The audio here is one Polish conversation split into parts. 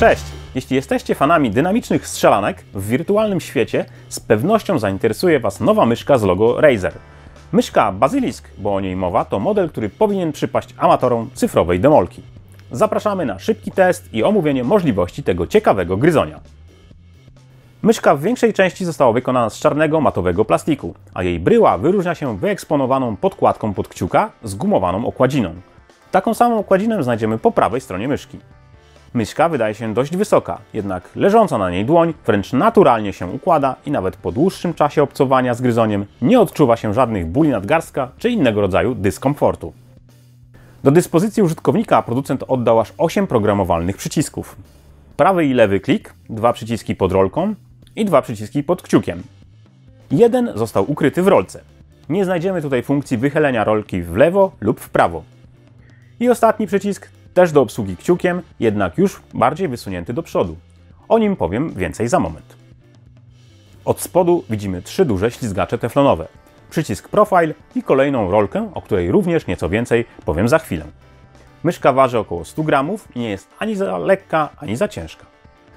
Cześć! Jeśli jesteście fanami dynamicznych strzelanek w wirtualnym świecie, z pewnością zainteresuje Was nowa myszka z logo Razer. Myszka Basilisk, bo o niej mowa, to model, który powinien przypaść amatorom cyfrowej demolki. Zapraszamy na szybki test i omówienie możliwości tego ciekawego gryzonia. Myszka w większej części została wykonana z czarnego matowego plastiku, a jej bryła wyróżnia się wyeksponowaną podkładką pod kciuka z gumowaną okładziną. Taką samą okładzinę znajdziemy po prawej stronie myszki. Myszka wydaje się dość wysoka, jednak leżąca na niej dłoń wręcz naturalnie się układa i nawet po dłuższym czasie obcowania z gryzoniem nie odczuwa się żadnych bóli nadgarstka czy innego rodzaju dyskomfortu. Do dyspozycji użytkownika producent oddał aż 8 programowalnych przycisków. Prawy i lewy klik, dwa przyciski pod rolką i dwa przyciski pod kciukiem. Jeden został ukryty w rolce. Nie znajdziemy tutaj funkcji wychylenia rolki w lewo lub w prawo. I ostatni przycisk też do obsługi kciukiem, jednak już bardziej wysunięty do przodu. O nim powiem więcej za moment. Od spodu widzimy trzy duże ślizgacze teflonowe, przycisk Profile i kolejną rolkę, o której również nieco więcej powiem za chwilę. Myszka waży około 100 gramów i nie jest ani za lekka, ani za ciężka.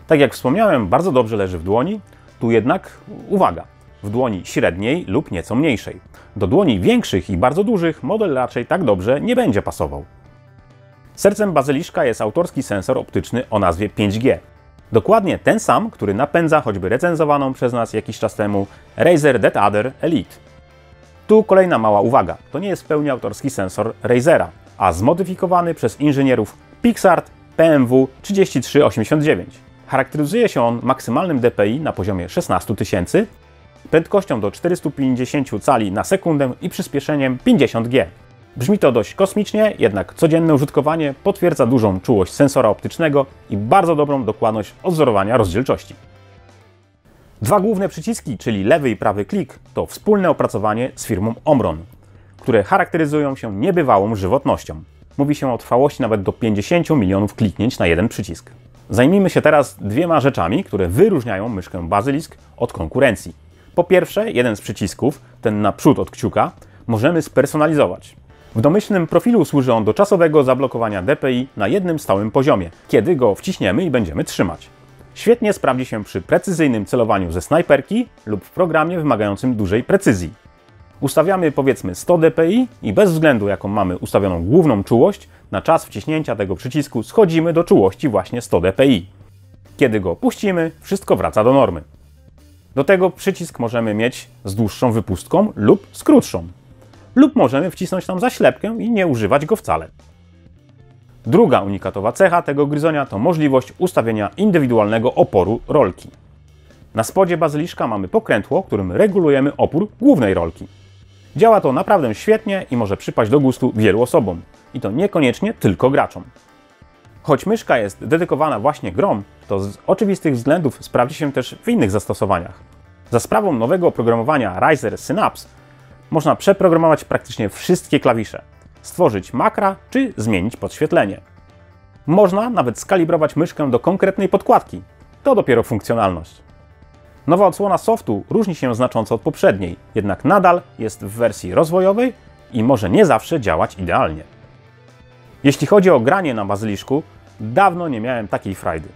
Tak jak wspomniałem, bardzo dobrze leży w dłoni, tu jednak uwaga, w dłoni średniej lub nieco mniejszej. Do dłoni większych i bardzo dużych model raczej tak dobrze nie będzie pasował. Sercem bazyliszka jest autorski sensor optyczny o nazwie 5G. Dokładnie ten sam, który napędza choćby recenzowaną przez nas jakiś czas temu Razer Dead Adder Elite. Tu kolejna mała uwaga. To nie jest w pełni autorski sensor Razera, a zmodyfikowany przez inżynierów Pixart PMW 3389. Charakteryzuje się on maksymalnym DPI na poziomie 16 tysięcy, prędkością do 450 cali na sekundę i przyspieszeniem 50G. Brzmi to dość kosmicznie, jednak codzienne użytkowanie potwierdza dużą czułość sensora optycznego i bardzo dobrą dokładność odzorowania rozdzielczości. Dwa główne przyciski, czyli lewy i prawy klik, to wspólne opracowanie z firmą Omron, które charakteryzują się niebywałą żywotnością. Mówi się o trwałości nawet do 50 milionów kliknięć na jeden przycisk. Zajmijmy się teraz dwiema rzeczami, które wyróżniają myszkę Basilisk od konkurencji. Po pierwsze, jeden z przycisków, ten na przód od kciuka, możemy spersonalizować. W domyślnym profilu służy on do czasowego zablokowania DPI na jednym stałym poziomie, kiedy go wciśniemy i będziemy trzymać. Świetnie sprawdzi się przy precyzyjnym celowaniu ze snajperki lub w programie wymagającym dużej precyzji. Ustawiamy powiedzmy 100 dpi i bez względu jaką mamy ustawioną główną czułość, na czas wciśnięcia tego przycisku schodzimy do czułości właśnie 100 dpi. Kiedy go puścimy, wszystko wraca do normy. Do tego przycisk możemy mieć z dłuższą wypustką lub z krótszą lub możemy wcisnąć tam zaślepkę i nie używać go wcale. Druga unikatowa cecha tego gryzonia to możliwość ustawienia indywidualnego oporu rolki. Na spodzie bazyliszka mamy pokrętło, którym regulujemy opór głównej rolki. Działa to naprawdę świetnie i może przypaść do gustu wielu osobom. I to niekoniecznie tylko graczom. Choć myszka jest dedykowana właśnie grom, to z oczywistych względów sprawdzi się też w innych zastosowaniach. Za sprawą nowego oprogramowania Riser Synapse można przeprogramować praktycznie wszystkie klawisze, stworzyć makra czy zmienić podświetlenie. Można nawet skalibrować myszkę do konkretnej podkładki. To dopiero funkcjonalność. Nowa odsłona softu różni się znacząco od poprzedniej, jednak nadal jest w wersji rozwojowej i może nie zawsze działać idealnie. Jeśli chodzi o granie na bazyliszku, dawno nie miałem takiej frajdy.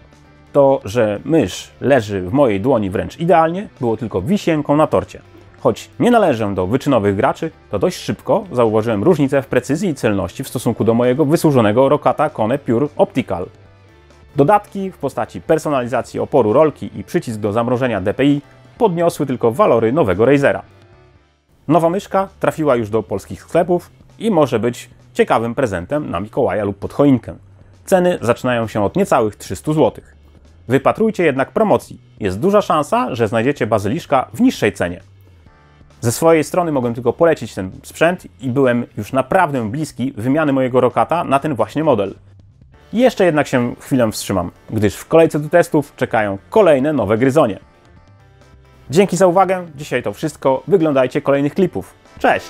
To, że mysz leży w mojej dłoni wręcz idealnie, było tylko wisienką na torcie. Choć nie należę do wyczynowych graczy, to dość szybko zauważyłem różnicę w precyzji i celności w stosunku do mojego wysłużonego Rokata Kone Pure Optical. Dodatki w postaci personalizacji oporu rolki i przycisk do zamrożenia DPI podniosły tylko walory nowego Razera. Nowa myszka trafiła już do polskich sklepów i może być ciekawym prezentem na Mikołaja lub pod choinkę. Ceny zaczynają się od niecałych 300 zł. Wypatrujcie jednak promocji. Jest duża szansa, że znajdziecie bazyliszka w niższej cenie. Ze swojej strony mogłem tylko polecić ten sprzęt i byłem już naprawdę bliski wymiany mojego Rokata na ten właśnie model. Jeszcze jednak się chwilę wstrzymam, gdyż w kolejce do testów czekają kolejne nowe gryzonie. Dzięki za uwagę, dzisiaj to wszystko, wyglądajcie kolejnych klipów. Cześć!